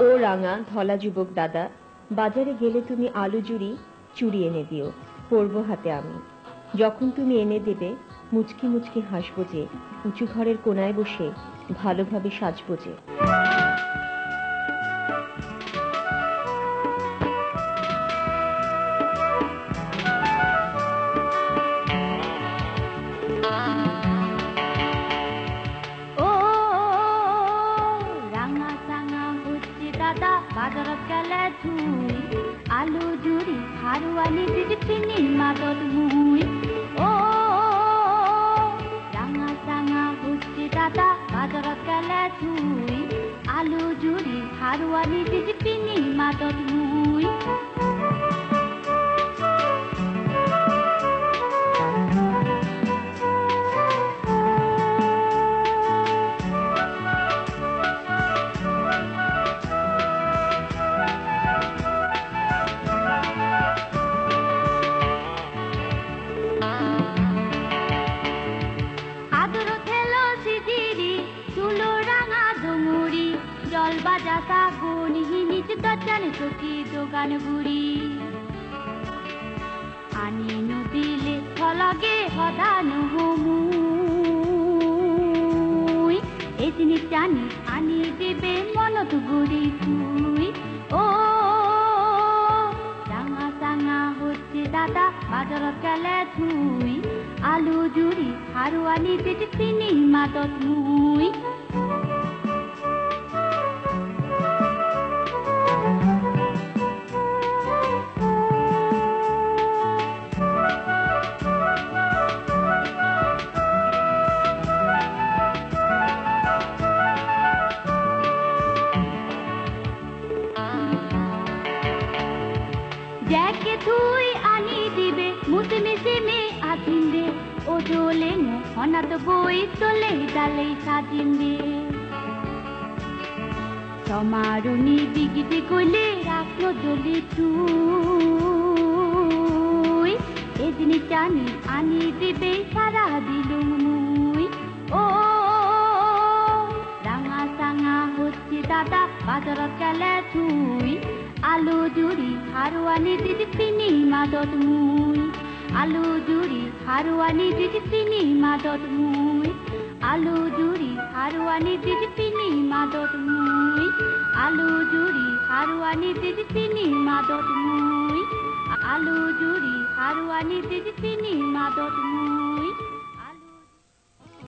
ও রাঙা ধলা যুবক দাদা, বাজারে গেলে তুমি আলু জুড়ি চুরি এনে দিও, পরব হাতে আমি। যখন তুমি এনে দেবে, মুচকি মুচকি হাসবো যে, উঁচু ঘরের কোনায় বসে ভালোভাবে সাজবো যে। দাদা বাজারত ধুই, আলু জুড়ি হারুয়ানি দিদি পিনি মাদত মুই। ও, রাঙা সাঙা হচ্ছে দাদা বাজারত কেলা ধুই, আলু জুড়ি হারুয়ানি দিদি পিনি মাদত মুই। জল বাজা সাগুন হিনিচ দজান চকি দোকান বুড়ি আনি নদিলে ফলগে হদানু হমুই এই জিনিস জানি আনি দেবে মনত গুড়ি তুই ও রাঙা সাঙা হচ্ছে দাদা বাজারত গেলে তুই আলু জুড়ি হারুয়ানি দিদি চিনি মাদত মুই যাকে তুই আনি দিবে মুসে মিশে মে আতিন্দে ও জোলে মো অনাথ বই তোলে, ডালে সাজিন্দে সমারুনি বিগিতে কইলে রাখল জলি তুই। এদিনই জানি আনি দিবে, সারা দিলুম মুই। ও, রাঙা সাঙা হচ্ছে দাদা, বাজারত গেলে তুই। আলু জুড়ি হারুয়ানি দিদি পিনি মাদত মুই। আলু জুড়ি হারুয়ানি দিদি পিনি মাদত মুই। আলু জুড়ি হারুয়ানি দিদি পিনি মাদত মুই। আলু জুড়ি হারুয়ানি দিদি পিনি মাদত মুই। আলু জুড়ি হারুয়ানি দিদি পিনি মাদত মুই।